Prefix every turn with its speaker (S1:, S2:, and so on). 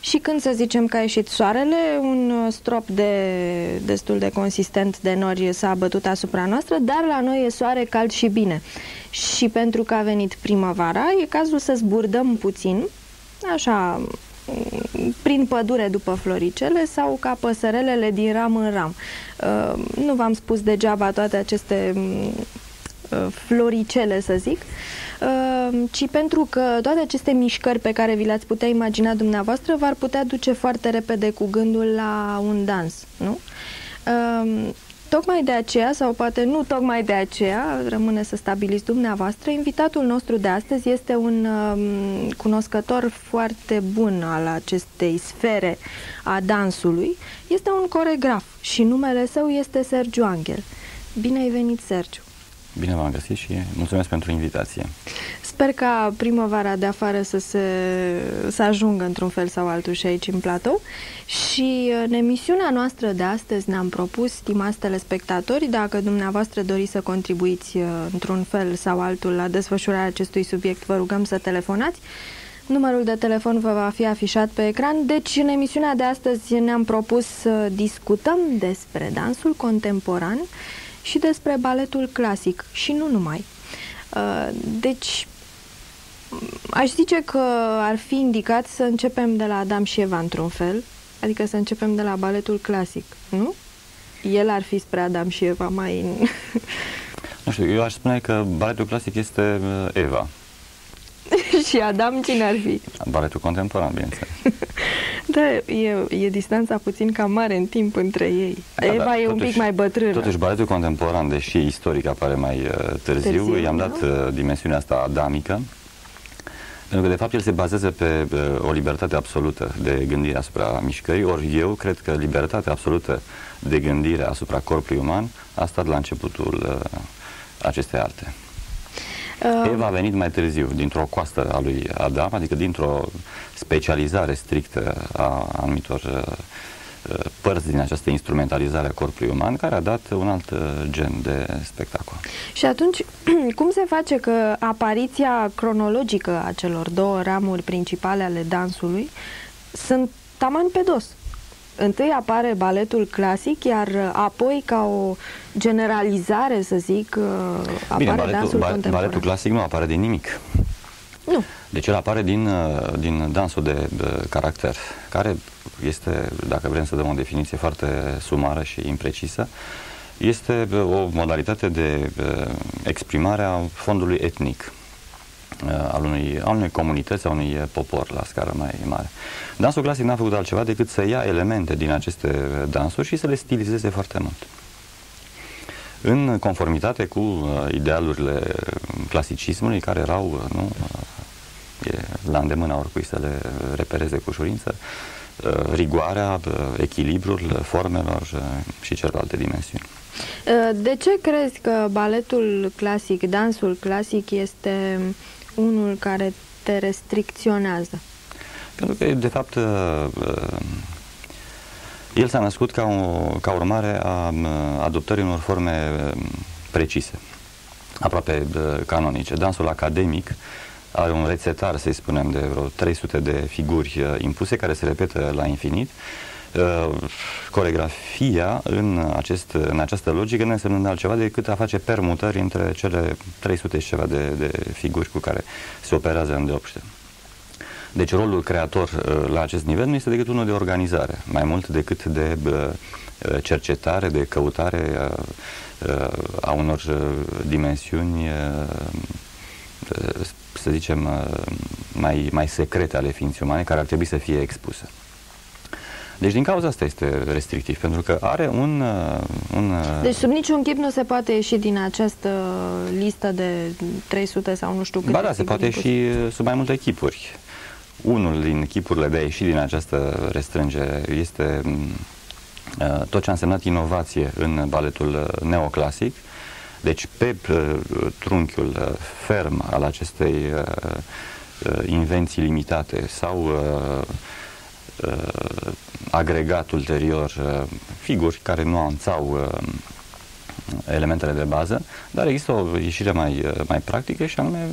S1: și când să zicem că a ieșit soarele, un strop de, destul de consistent de nori s-a bătut asupra noastră, dar la noi e soare cald și bine. Și pentru că a venit primăvara, e cazul să zburdăm puțin, așa, prin pădure după floricele sau ca păsărelele din ram în ram. Uh, nu v-am spus degeaba toate aceste uh, floricele, să zic, uh, ci pentru că toate aceste mișcări pe care vi le-ați putea imagina dumneavoastră v-ar putea duce foarte repede cu gândul la un dans, nu? Tocmai de aceea, sau poate nu tocmai de aceea, rămâne să stabiliți dumneavoastră, invitatul nostru de astăzi este un um, cunoscător foarte bun al acestei sfere a dansului. Este un coregraf și numele său este Sergiu Angel. Bine ai venit, Sergiu!
S2: Bine v-am găsit și mulțumesc pentru invitație.
S1: Sper ca primăvara de afară să, se, să ajungă într-un fel sau altul și aici în platou. Și în emisiunea noastră de astăzi ne-am propus, stimați telespectatori, dacă dumneavoastră doriți să contribuiți uh, într-un fel sau altul la desfășurarea acestui subiect, vă rugăm să telefonați. Numărul de telefon vă va fi afișat pe ecran, deci în emisiunea de astăzi ne-am propus să discutăm despre dansul contemporan și despre baletul clasic și nu numai. Uh, deci, aș zice că ar fi indicat să începem de la Adam și Eva într-un fel, adică să începem de la baletul clasic, nu? El ar fi spre Adam și Eva mai...
S2: nu știu, eu aș spune că baletul clasic este uh, Eva.
S1: Și Adam cine ar fi?
S2: Baletul contemporan, bineînțeles.
S1: da, e, e distanța puțin cam mare în timp între ei. Da, Eva da, e totuși, un pic mai bătrână.
S2: Totuși, baletul contemporan, deși istoric apare mai uh, târziu, târziu i-am dat uh, dimensiunea asta adamică, pentru că, de fapt, el se bazează pe uh, o libertate absolută de gândire asupra mișcării, ori eu cred că libertatea absolută de gândire asupra corpului uman a stat la începutul uh, acestei arte. Uh. Eva a venit mai târziu, dintr-o coastă a lui Adam, adică dintr-o specializare strictă a anumitor uh, uh, părți din această instrumentalizare a corpului uman, care a dat un alt uh, gen de spectacol.
S1: Și atunci, cum se face că apariția cronologică a celor două ramuri principale ale dansului sunt taman pe dos? Întâi apare baletul clasic, iar apoi ca o generalizare, să zic, uh, apare Bine, baletul, dansul ba, contemporan.
S2: Baletul clasic nu apare din nimic.
S1: Nu.
S2: Deci el apare din, uh, din dansul de, de caracter, care este, dacă vrem să dăm o definiție foarte sumară și imprecisă, este uh, o modalitate de exprimare a fondului etnic Uh, al unei, al unei comunități, a unui popor la scară mai mare. Dansul clasic n-a făcut altceva decât să ia elemente din aceste dansuri și să le stilizeze foarte mult. În conformitate cu uh, idealurile clasicismului, care erau, uh, nu, uh, e la îndemâna oricui să le repereze cu ușurință, uh, rigoarea, uh, echilibrul formelor și celelalte dimensiuni.
S1: De ce crezi că baletul clasic, dansul clasic este unul care te restricționează?
S2: Pentru că, de fapt, uh, uh, el s-a născut ca, o, ca urmare a uh, adoptării unor forme precise, aproape canonice. Dansul academic are un rețetar, să-i spunem, de vreo 300 de figuri impuse care se repetă la infinit. Coregrafia în, acest, în această logică nu înseamnă altceva decât a face permutări între cele 300 și ceva de, de figuri cu care se operează în deopște. Deci rolul creator uh, la acest nivel nu este decât unul de organizare, mai mult decât de uh, uh, cercetare, de căutare a unor dimensiuni, să zicem, mai, mai secrete ale ființei umane, care ar trebui să fie expuse. Deci din cauza asta este restrictiv, pentru că are un... un
S1: deci sub niciun chip nu se poate ieși din această listă de 300 sau nu știu câte
S2: Ba da, se poate ieși sub mai multe echipuri. Unul din echipurile de a ieși din această restrângere este uh, tot ce a însemnat inovație în baletul uh, neoclasic, deci pe uh, trunchiul ferm al acestei invenții limitate sau agregat ulterior figuri care nu anunțau elementele de bază, dar există o ieșire mai, mai practică și anume